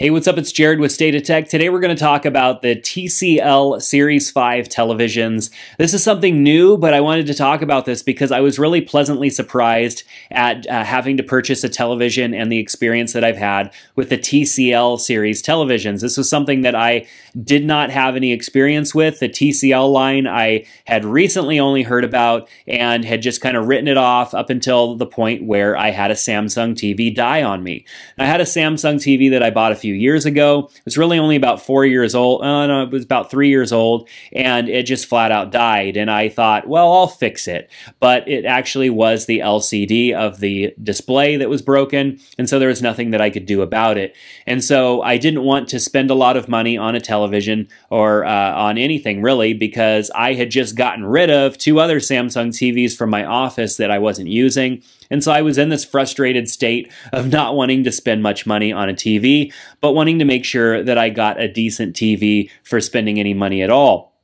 Hey, what's up? It's Jerad with State of Tech. Today we're going to talk about the TCL Series 5 televisions. This is something new, but I wanted to talk about this because I was really pleasantly surprised at uh, having to purchase a television and the experience that I've had with the TCL Series televisions. This was something that I did not have any experience with. The TCL line I had recently only heard about and had just kind of written it off up until the point where I had a Samsung TV die on me. I had a Samsung TV that I bought a few few years ago. It was really only about four years old. Uh, no, it was about three years old, and it just flat out died. And I thought, well, I'll fix it. But it actually was the LCD of the display that was broken, and so there was nothing that I could do about it. And so I didn't want to spend a lot of money on a television or uh, on anything really because I had just gotten rid of two other Samsung TVs from my office that I wasn't using. And so I was in this frustrated state of not wanting to spend much money on a TV, but wanting to make sure that I got a decent TV for spending any money at all.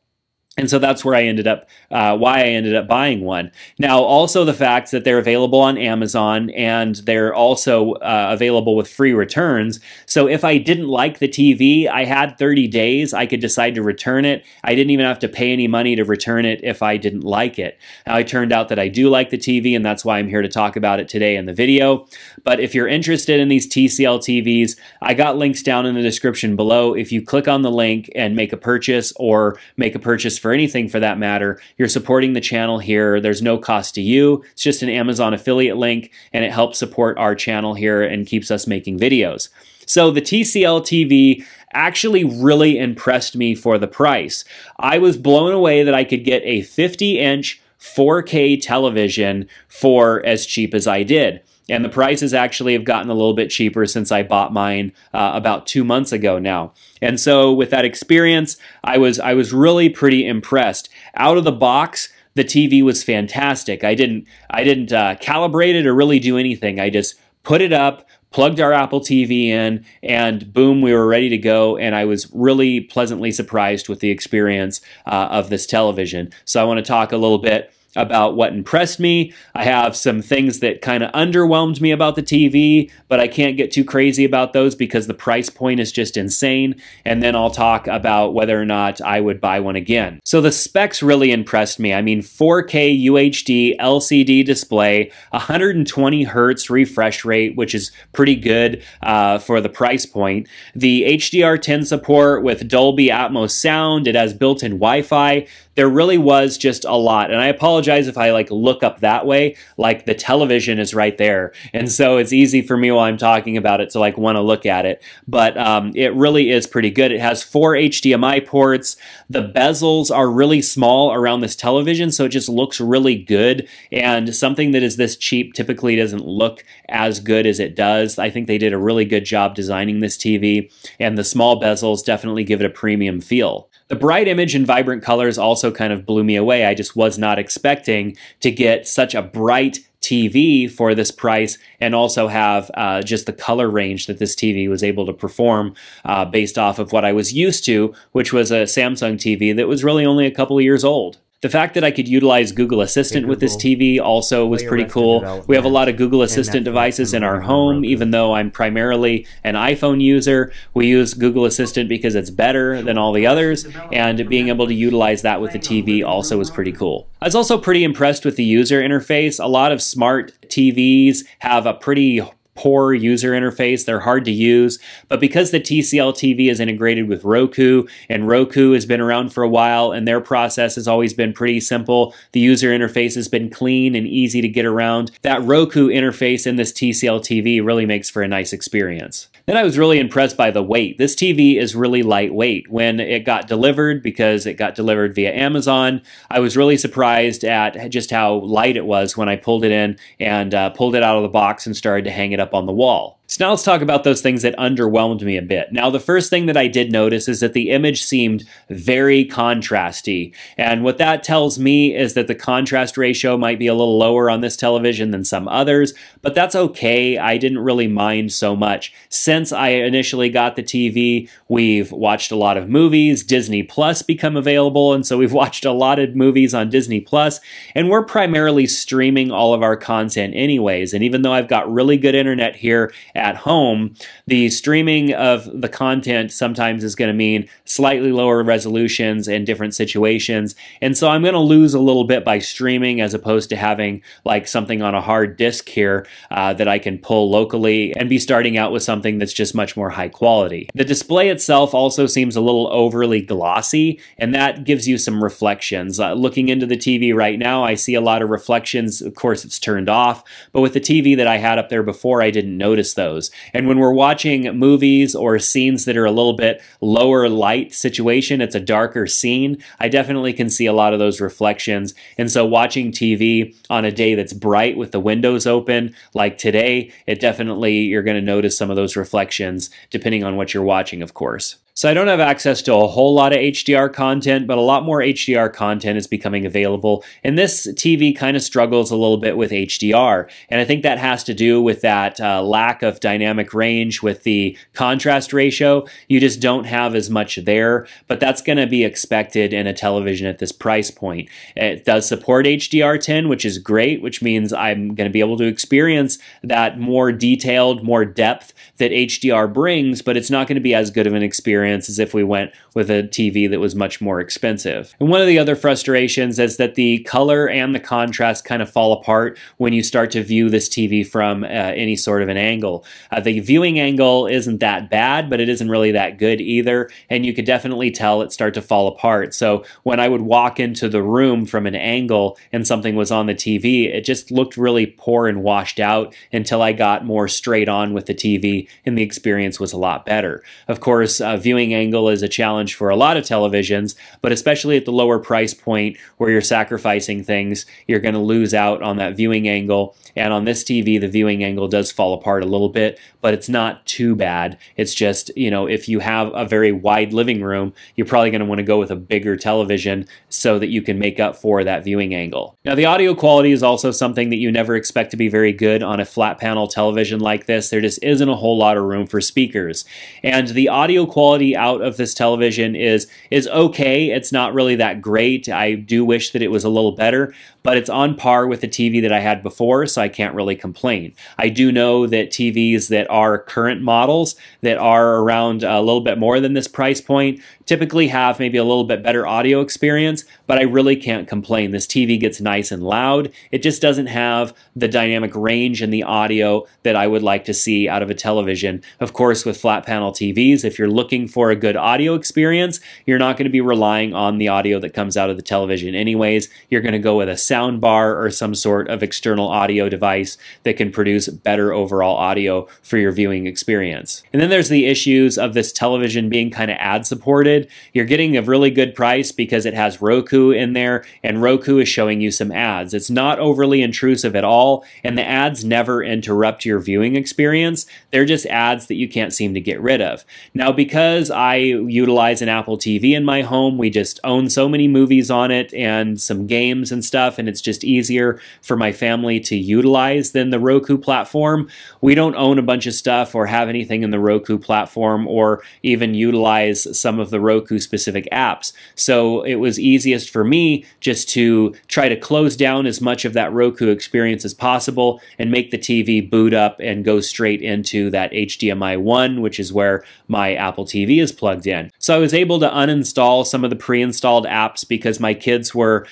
And so that's where I ended up, uh, why I ended up buying one. Now, also the fact that they're available on Amazon and they're also uh, available with free returns. So if I didn't like the TV, I had 30 days. I could decide to return it. I didn't even have to pay any money to return it if I didn't like it. Now, it turned out that I do like the TV, and that's why I'm here to talk about it today in the video. But if you're interested in these TCL TVs, I got links down in the description below. If you click on the link and make a purchase or make a purchase for anything for that matter, you're supporting the channel here. There's no cost to you. It's just an Amazon affiliate link and it helps support our channel here and keeps us making videos. So the TCL TV actually really impressed me for the price. I was blown away that I could get a 50 inch 4K television for as cheap as I did. And the prices actually have gotten a little bit cheaper since I bought mine uh, about two months ago now. And so with that experience, I was I was really pretty impressed. Out of the box, the TV was fantastic. I didn't I didn't uh, calibrate it or really do anything. I just put it up, plugged our Apple TV in, and boom, we were ready to go. And I was really pleasantly surprised with the experience uh, of this television. So I want to talk a little bit about what impressed me. I have some things that kind of underwhelmed me about the TV, but I can't get too crazy about those because the price point is just insane. And then I'll talk about whether or not I would buy one again. So the specs really impressed me. I mean, 4K UHD LCD display, 120 hertz refresh rate, which is pretty good uh, for the price point. The HDR10 support with Dolby Atmos sound. It has built-in Wi-Fi. There really was just a lot. And I apologize apologize if I like look up that way. Like the television is right there. And so it's easy for me while I'm talking about it to like want to look at it. But um, it really is pretty good. It has four HDMI ports. The bezels are really small around this television, so it just looks really good. And something that is this cheap typically doesn't look as good as it does. I think they did a really good job designing this TV, and the small bezels definitely give it a premium feel. The bright image and vibrant colors also kind of blew me away. I just was not expecting to get such a bright TV for this price and also have uh, just the color range that this TV was able to perform uh, based off of what I was used to, which was a Samsung TV that was really only a couple of years old. The fact that I could utilize Google Assistant with this TV also was pretty cool. We have a lot of Google Assistant devices in our home, even though I'm primarily an iPhone user. We use Google Assistant because it's better than all the others, and being able to utilize that with the TV also was pretty cool. I was also pretty impressed with the user interface. A lot of smart TVs have a pretty poor user interface. They're hard to use. But because the TCL TV is integrated with Roku, and Roku has been around for a while, and their process has always been pretty simple, the user interface has been clean and easy to get around. That Roku interface in this TCL TV really makes for a nice experience. Then I was really impressed by the weight. This TV is really lightweight. When it got delivered, because it got delivered via Amazon, I was really surprised at just how light it was when I pulled it in and uh, pulled it out of the box and started to hang it up on the wall. So now let's talk about those things that underwhelmed me a bit. Now, the first thing that I did notice is that the image seemed very contrasty. And what that tells me is that the contrast ratio might be a little lower on this television than some others, but that's okay. I didn't really mind so much. Since I initially got the TV, we've watched a lot of movies. Disney Plus become available, and so we've watched a lot of movies on Disney Plus, and we're primarily streaming all of our content anyways. And even though I've got really good internet here at home, the streaming of the content sometimes is going to mean slightly lower resolutions in different situations. And so I'm going to lose a little bit by streaming as opposed to having like something on a hard disk here uh, that I can pull locally and be starting out with something that's just much more high quality. The display itself also seems a little overly glossy, and that gives you some reflections. Uh, looking into the TV right now, I see a lot of reflections. Of course, it's turned off, but with the TV that I had up there before, I didn't notice those. And when we're watching movies or scenes that are a little bit lower light situation, it's a darker scene, I definitely can see a lot of those reflections. And so watching TV on a day that's bright with the windows open, like today, it definitely, you're going to notice some of those reflections depending on what you're watching, of course. So I don't have access to a whole lot of HDR content, but a lot more HDR content is becoming available. And this TV kind of struggles a little bit with HDR. And I think that has to do with that uh, lack of dynamic range with the contrast ratio. You just don't have as much there, but that's going to be expected in a television at this price point. It does support HDR10, which is great, which means I'm going to be able to experience that more detailed, more depth that HDR brings, but it's not going to be as good of an experience experience as if we went with a TV that was much more expensive. And one of the other frustrations is that the color and the contrast kind of fall apart when you start to view this TV from uh, any sort of an angle. Uh, the viewing angle isn't that bad, but it isn't really that good either, and you could definitely tell it start to fall apart. So when I would walk into the room from an angle and something was on the TV, it just looked really poor and washed out until I got more straight on with the TV and the experience was a lot better. Of course, uh, viewing viewing angle is a challenge for a lot of televisions, but especially at the lower price point where you're sacrificing things, you're going to lose out on that viewing angle. And on this TV, the viewing angle does fall apart a little bit, but it's not too bad. It's just, you know, if you have a very wide living room, you're probably going to want to go with a bigger television so that you can make up for that viewing angle. Now, the audio quality is also something that you never expect to be very good on a flat panel television like this. There just isn't a whole lot of room for speakers. And the audio quality quality out of this television is is okay. It's not really that great. I do wish that it was a little better, but it's on par with the TV that I had before, so I can't really complain. I do know that TVs that are current models that are around a little bit more than this price point typically have maybe a little bit better audio experience, but I really can't complain. This TV gets nice and loud. It just doesn't have the dynamic range and the audio that I would like to see out of a television. Of course, with flat panel TVs, if you're looking for a good audio experience, you're not going to be relying on the audio that comes out of the television anyways. You're going to go with a sound bar or some sort of external audio device that can produce better overall audio for your viewing experience. And then there's the issues of this television being kind of ad supported you're getting a really good price because it has Roku in there, and Roku is showing you some ads. It's not overly intrusive at all, and the ads never interrupt your viewing experience. They're just ads that you can't seem to get rid of. Now, because I utilize an Apple TV in my home, we just own so many movies on it and some games and stuff, and it's just easier for my family to utilize than the Roku platform. We don't own a bunch of stuff or have anything in the Roku platform or even utilize some of the Roku specific apps. So it was easiest for me just to try to close down as much of that Roku experience as possible and make the TV boot up and go straight into that HDMI 1, which is where my Apple TV is plugged in. So I was able to uninstall some of the pre-installed apps because my kids were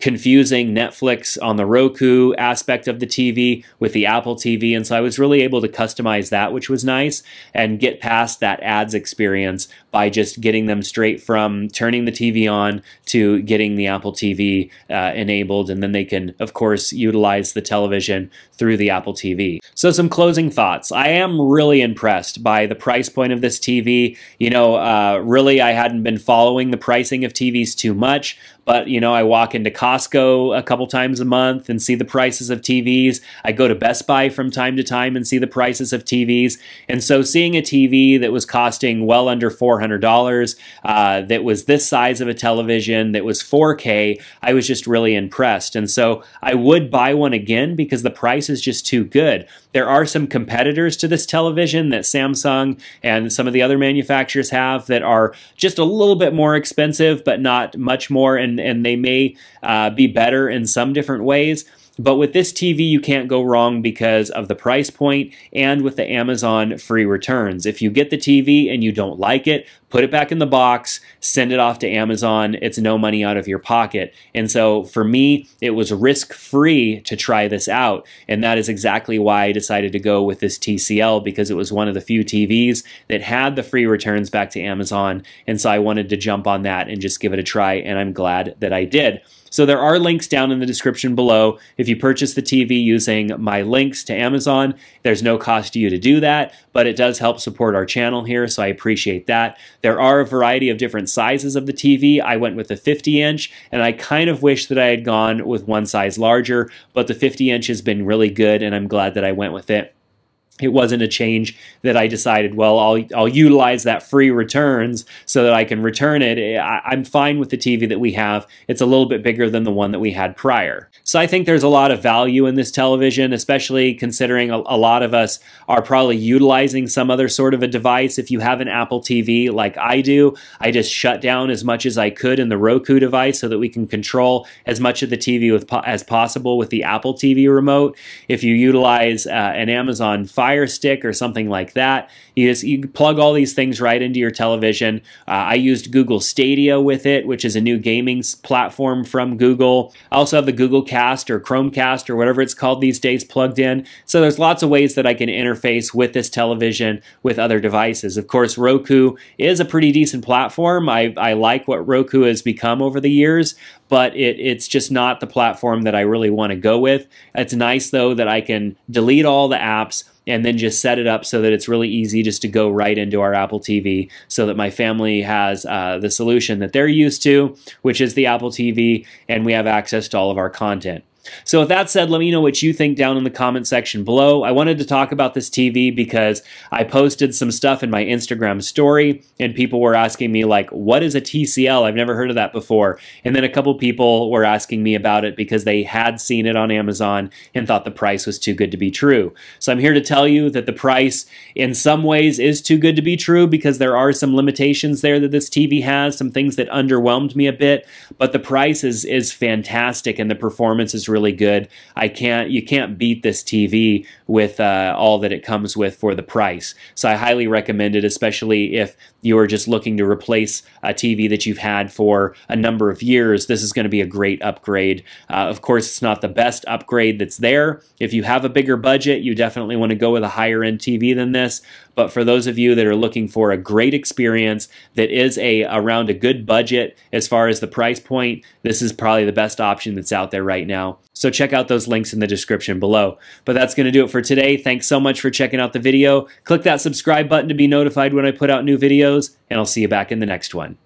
confusing Netflix on the Roku aspect of the TV with the Apple TV. And so I was really able to customize that, which was nice, and get past that ads experience by just getting them straight from turning the TV on to getting the Apple TV uh, enabled. And then they can, of course, utilize the television through the Apple TV. So, some closing thoughts. I am really impressed by the price point of this TV. You know, uh, really, I hadn't been following the pricing of TVs too much. But, you know, I walk into Costco a couple times a month and see the prices of TVs. I go to Best Buy from time to time and see the prices of TVs. And so seeing a TV that was costing well under $400, uh, that was this size of a television, that was 4K, I was just really impressed. And so I would buy one again because the price is just too good. There are some competitors to this television that Samsung and some of the other manufacturers have that are just a little bit more expensive, but not much more. And and, they may uh, be better in some different ways. But with this TV, you can't go wrong because of the price point and with the Amazon free returns. If you get the TV and you don't like it, put it back in the box, send it off to Amazon. It's no money out of your pocket. And so for me, it was risk free to try this out. And that is exactly why I decided to go with this TCL because it was one of the few TVs that had the free returns back to Amazon. And so I wanted to jump on that and just give it a try. And I'm glad that I did. So there are links down in the description below. If you purchase the TV using my links to Amazon, there's no cost to you to do that, but it does help support our channel here, so I appreciate that. There are a variety of different sizes of the TV. I went with the 50 inch, and I kind of wish that I had gone with one size larger, but the 50 inch has been really good, and I'm glad that I went with it it wasn't a change that I decided, well, I'll, I'll utilize that free returns so that I can return it. I, I'm fine with the TV that we have. It's a little bit bigger than the one that we had prior. So I think there's a lot of value in this television, especially considering a, a lot of us are probably utilizing some other sort of a device. If you have an Apple TV like I do, I just shut down as much as I could in the Roku device so that we can control as much of the TV with, as possible with the Apple TV remote. If you utilize uh, an Amazon Fire Stick or something like that. You just you plug all these things right into your television. Uh, I used Google Stadia with it, which is a new gaming platform from Google. I also have the Google Cast or Chromecast or whatever it's called these days plugged in. So there's lots of ways that I can interface with this television with other devices. Of course, Roku is a pretty decent platform. I, I like what Roku has become over the years, but it, it's just not the platform that I really want to go with. It's nice though that I can delete all the apps and then just set it up so that it's really easy just to go right into our Apple TV so that my family has uh, the solution that they're used to, which is the Apple TV, and we have access to all of our content. So with that said, let me know what you think down in the comment section below. I wanted to talk about this TV because I posted some stuff in my Instagram story and people were asking me like, what is a TCL? I've never heard of that before. And then a couple people were asking me about it because they had seen it on Amazon and thought the price was too good to be true. So I'm here to tell you that the price in some ways is too good to be true because there are some limitations there that this TV has, some things that underwhelmed me a bit, but the price is, is fantastic and the performance is really really good. I can't you can't beat this TV with uh, all that it comes with for the price. So I highly recommend it, especially if you are just looking to replace a TV that you've had for a number of years. This is going to be a great upgrade. Uh, of course, it's not the best upgrade that's there. If you have a bigger budget, you definitely want to go with a higher end TV than this. But for those of you that are looking for a great experience that is a around a good budget as far as the price point, this is probably the best option that's out there right now. So check out those links in the description below. But that's going to do it for today. Thanks so much for checking out the video. Click that subscribe button to be notified when I put out new videos, and I'll see you back in the next one.